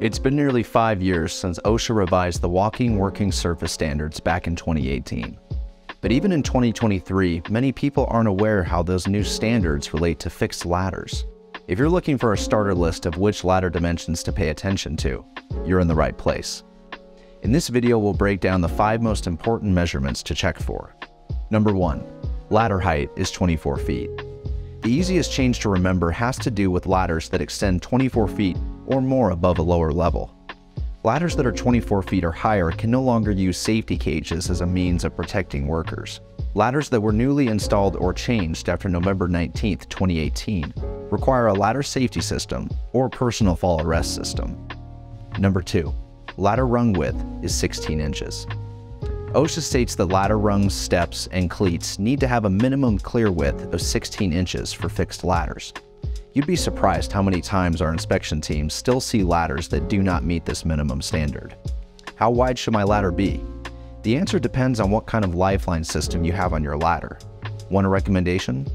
It's been nearly five years since OSHA revised the Walking Working Surface Standards back in 2018. But even in 2023, many people aren't aware how those new standards relate to fixed ladders. If you're looking for a starter list of which ladder dimensions to pay attention to, you're in the right place. In this video, we'll break down the five most important measurements to check for. Number one, ladder height is 24 feet. The easiest change to remember has to do with ladders that extend 24 feet or more above a lower level. Ladders that are 24 feet or higher can no longer use safety cages as a means of protecting workers. Ladders that were newly installed or changed after November 19, 2018, require a ladder safety system or personal fall arrest system. Number 2. Ladder rung width is 16 inches. OSHA states that ladder rungs, steps, and cleats need to have a minimum clear width of 16 inches for fixed ladders. You'd be surprised how many times our inspection teams still see ladders that do not meet this minimum standard. How wide should my ladder be? The answer depends on what kind of lifeline system you have on your ladder. Want a recommendation?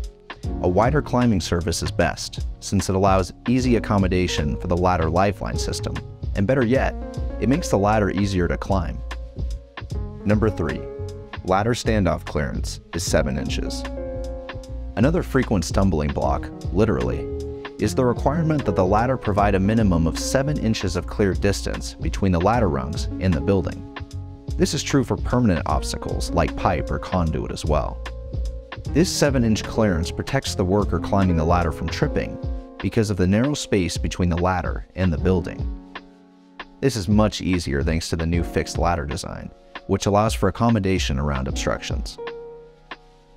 A wider climbing surface is best, since it allows easy accommodation for the ladder lifeline system, and better yet, it makes the ladder easier to climb. Number 3. Ladder standoff clearance is 7 inches. Another frequent stumbling block, literally, is the requirement that the ladder provide a minimum of 7 inches of clear distance between the ladder rungs and the building. This is true for permanent obstacles like pipe or conduit as well. This 7-inch clearance protects the worker climbing the ladder from tripping because of the narrow space between the ladder and the building. This is much easier thanks to the new fixed ladder design, which allows for accommodation around obstructions.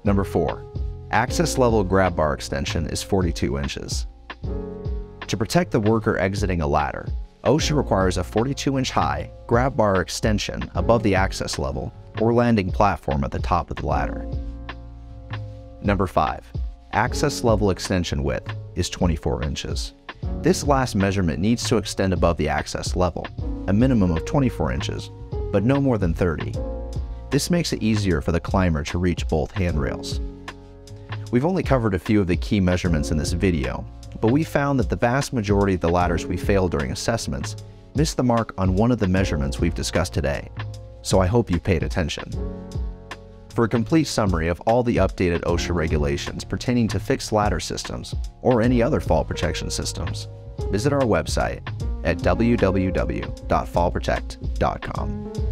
Number 4. Access level grab bar extension is 42 inches. To protect the worker exiting a ladder, OSHA requires a 42-inch high grab bar extension above the access level or landing platform at the top of the ladder. Number 5. Access level extension width is 24 inches. This last measurement needs to extend above the access level, a minimum of 24 inches, but no more than 30. This makes it easier for the climber to reach both handrails. We've only covered a few of the key measurements in this video, but we found that the vast majority of the ladders we failed during assessments missed the mark on one of the measurements we've discussed today, so I hope you paid attention. For a complete summary of all the updated OSHA regulations pertaining to fixed ladder systems or any other fall protection systems, visit our website at www.fallprotect.com.